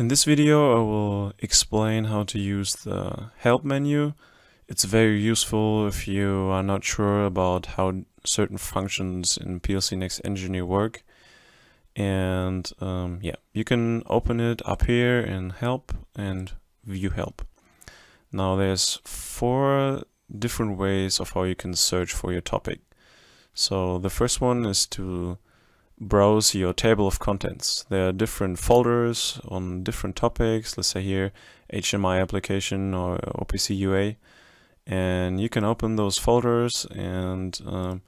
In this video I will explain how to use the help menu. It's very useful if you are not sure about how certain functions in PLCnext Engineer work. And um, yeah, you can open it up here in help and view help. Now there's four different ways of how you can search for your topic. So the first one is to browse your table of contents. There are different folders on different topics, let's say here HMI application or OPC UA. And you can open those folders and um,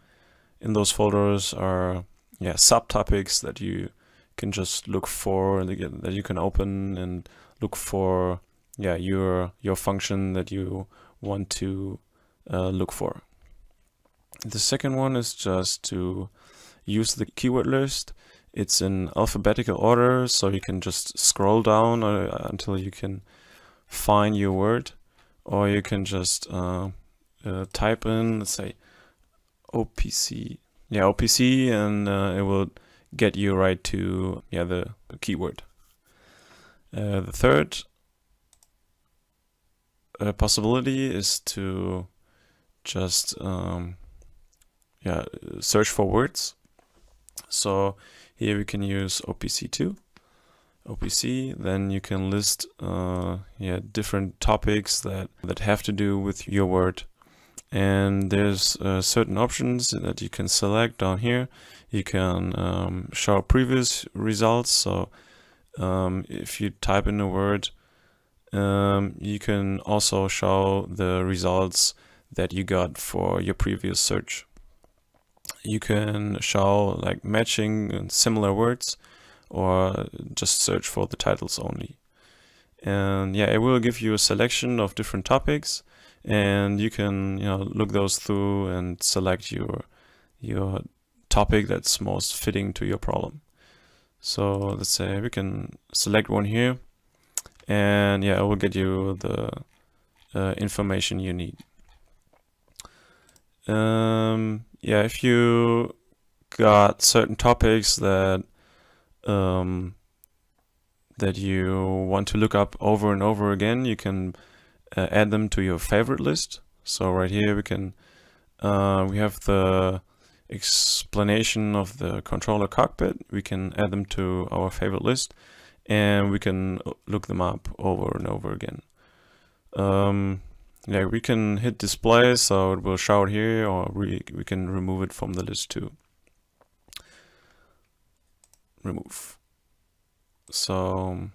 in those folders are yeah subtopics that you can just look for that you can open and look for yeah your your function that you want to uh, look for. The second one is just to use the keyword list. It's in alphabetical order, so you can just scroll down uh, until you can find your word, or you can just uh, uh, type in, let's say, OPC, yeah, OPC, and uh, it will get you right to yeah the, the keyword. Uh, the third uh, possibility is to just um, yeah search for words so here we can use OPC2, OPC, then you can list uh, yeah, different topics that, that have to do with your word. And there's uh, certain options that you can select down here. You can um, show previous results. So um, if you type in a word, um, you can also show the results that you got for your previous search you can show like matching and similar words or just search for the titles only. And yeah, it will give you a selection of different topics and you can you know look those through and select your your topic that's most fitting to your problem. So let's say we can select one here and yeah, it will get you the uh, information you need. Um, yeah, if you got certain topics that um, that you want to look up over and over again, you can uh, add them to your favorite list. So right here we can uh, we have the explanation of the controller cockpit. We can add them to our favorite list and we can look them up over and over again. Um, yeah, we can hit display so it will show it here or we, we can remove it from the list too. Remove. So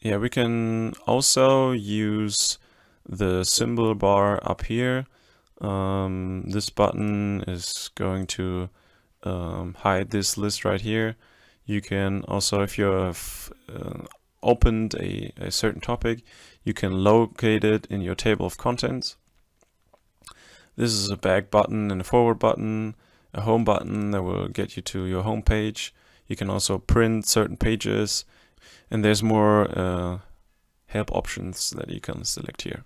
yeah, we can also use the symbol bar up here. Um, this button is going to um, hide this list right here. You can also, if you have uh, opened a, a certain topic, you can locate it in your table of contents. This is a back button and a forward button, a home button that will get you to your home page. You can also print certain pages and there's more uh, help options that you can select here.